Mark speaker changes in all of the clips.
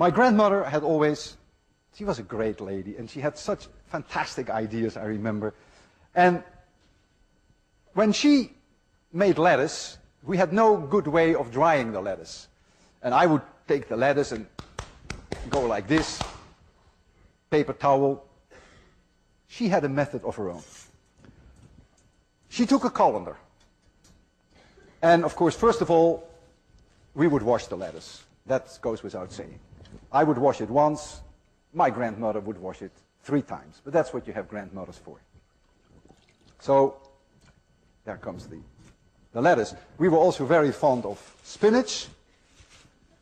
Speaker 1: My grandmother had always, she was a great lady, and she had such fantastic ideas, I remember. And when she made lettuce, we had no good way of drying the lettuce. And I would take the lettuce and go like this, paper towel. She had a method of her own. She took a colander. And of course, first of all, we would wash the lettuce. That goes without saying. I would wash it once. My grandmother would wash it three times. But that's what you have grandmothers for. So there comes the, the lettuce. We were also very fond of spinach.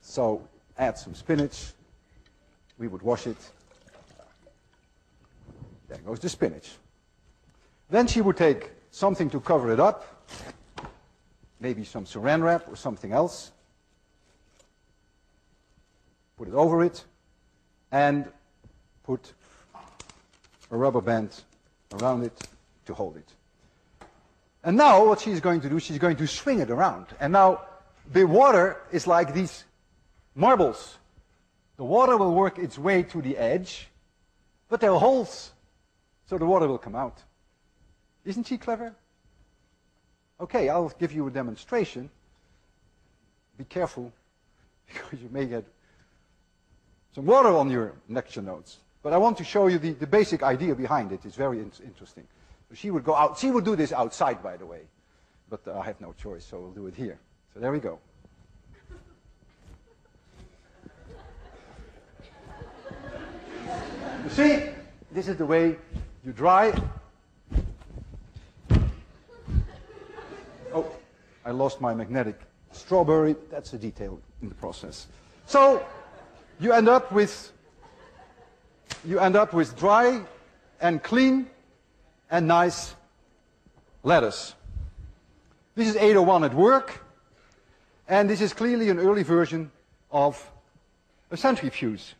Speaker 1: So add some spinach. We would wash it. There goes the spinach. Then she would take something to cover it up, maybe some saran wrap or something else. Put it over it and put a rubber band around it to hold it. And now what she's going to do, she's going to swing it around. And now the water is like these marbles. The water will work its way to the edge, but there are holes, so the water will come out. Isn't she clever? Okay, I'll give you a demonstration. Be careful, because you may get some water on your lecture notes. But I want to show you the, the basic idea behind it. It's very in interesting. She would go out. She would do this outside, by the way. But uh, I have no choice, so we'll do it here. So there we go. You see, this is the way you dry. Oh, I lost my magnetic strawberry. That's a detail in the process. So you end up with you end up with dry and clean and nice lettuce. This is 801 at work, and this is clearly an early version of a centrifuge.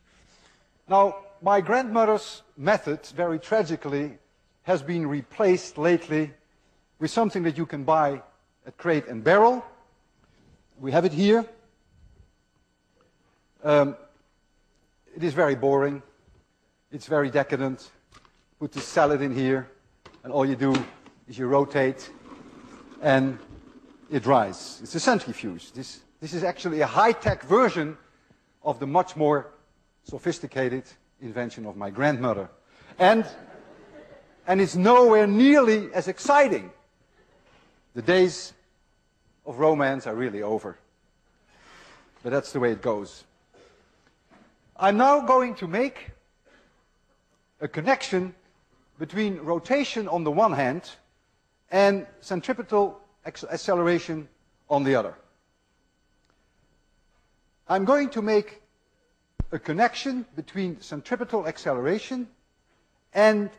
Speaker 1: Now, my grandmother's method, very tragically, has been replaced lately with something that you can buy at Crate and Barrel. We have it here. Um, it is very boring. It's very decadent. Put the salad in here, and all you do is you rotate, and it dries. It's a centrifuge. This, this is actually a high-tech version of the much more sophisticated invention of my grandmother. And, and it's nowhere nearly as exciting. The days of romance are really over. But that's the way it goes. I'm now going to make a connection between rotation on the one hand and centripetal acceleration on the other. I'm going to make a connection between centripetal acceleration and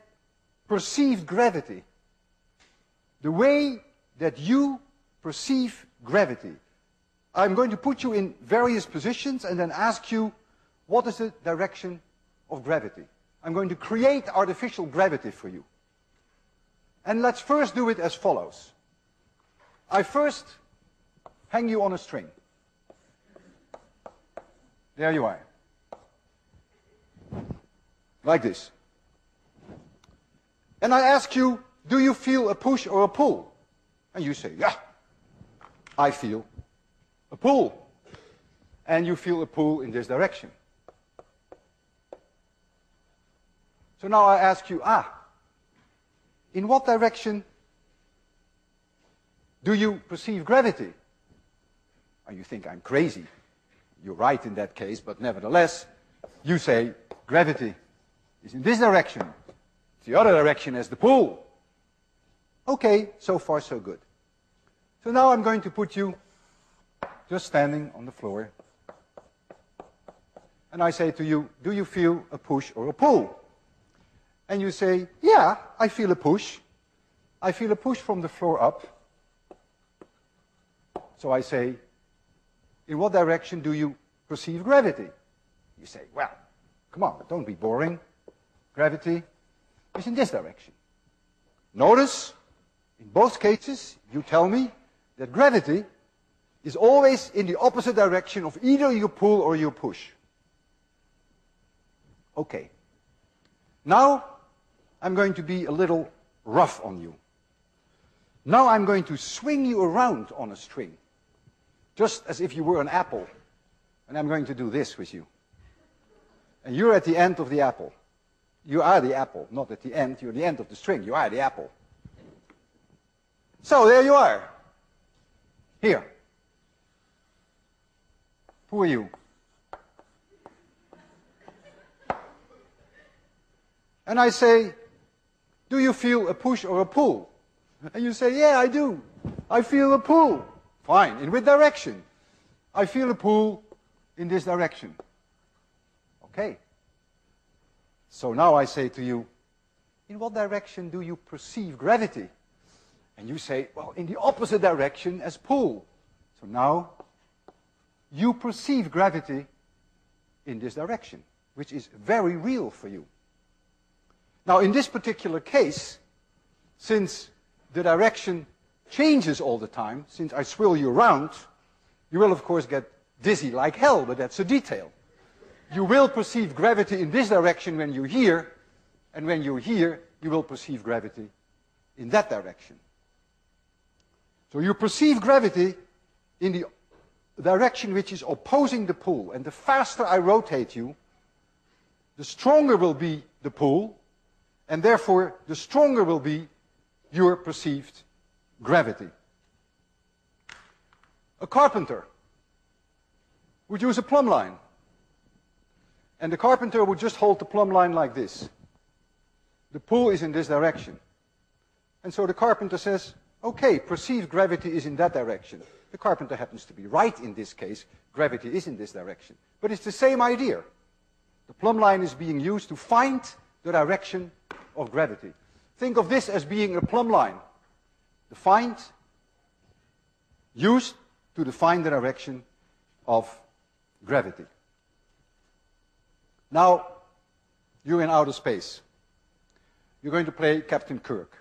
Speaker 1: perceived gravity. The way that you perceive gravity. I'm going to put you in various positions and then ask you what is the direction of gravity. I'm going to create artificial gravity for you. And let's first do it as follows. I first hang you on a string. There you are. Like this. And I ask you, do you feel a push or a pull? And you say, yeah, I feel a pull. And you feel a pull in this direction. So now I ask you, ah, in what direction do you perceive gravity? And you think I'm crazy. You're right in that case, but nevertheless, you say gravity is in this direction. The other direction is the pull. Okay, so far so good. So now I'm going to put you just standing on the floor. And I say to you, do you feel a push or a pull? And you say, yeah, I feel a push. I feel a push from the floor up. So I say, in what direction do you perceive gravity? You say, well, come on, don't be boring. Gravity is in this direction. Notice, in both cases, you tell me that gravity is always in the opposite direction of either you pull or you push. Okay. Now, I'm going to be a little rough on you. Now I'm going to swing you around on a string, just as if you were an apple. And I'm going to do this with you. And you're at the end of the apple. You are the apple, not at the end. You're the end of the string. You are the apple. So there you are. Here. Who are you? And I say, do you feel a push or a pull? And you say, yeah, I do. I feel a pull. Fine. In which direction? I feel a pull in this direction. Okay. So now I say to you, in what direction do you perceive gravity? And you say, well, in the opposite direction as pull. So now you perceive gravity in this direction, which is very real for you. Now, in this particular case, since the direction changes all the time, since I swirl you around, you will, of course, get dizzy like hell, but that's a detail. You will perceive gravity in this direction when you're here, and when you're here, you will perceive gravity in that direction. So you perceive gravity in the direction which is opposing the pull. And the faster I rotate you, the stronger will be the pull, and therefore the stronger will be your perceived gravity. A carpenter would use a plumb line. And the carpenter would just hold the plumb line like this. The pull is in this direction. And so the carpenter says, okay, perceived gravity is in that direction. The carpenter happens to be right in this case. Gravity is in this direction. But it's the same idea. The plumb line is being used to find the direction of gravity. Think of this as being a plumb line. Defined, used to define the direction of gravity. Now, you're in outer space. You're going to play Captain Kirk.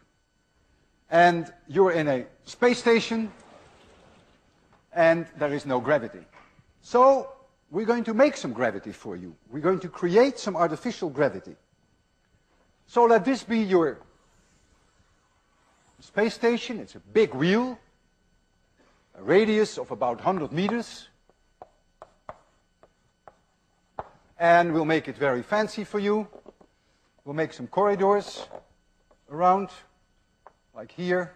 Speaker 1: And you're in a space station, and there is no gravity. So, we're going to make some gravity for you. We're going to create some artificial gravity. So let this be your space station. It's a big wheel, a radius of about 100 meters. And we'll make it very fancy for you. We'll make some corridors around, like here.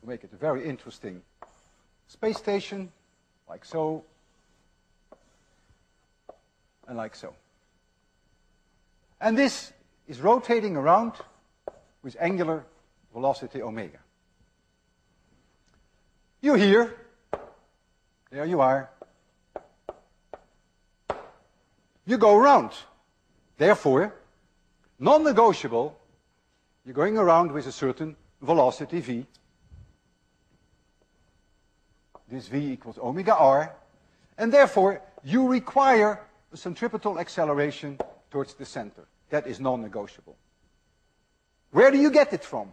Speaker 1: We'll make it a very interesting space station, like so and like so. And this is rotating around with angular velocity omega. You're here. There you are. You go around. Therefore, non-negotiable, you're going around with a certain velocity v. This v equals omega r. And therefore, you require centripetal acceleration towards the center. That is non-negotiable. Where do you get it from?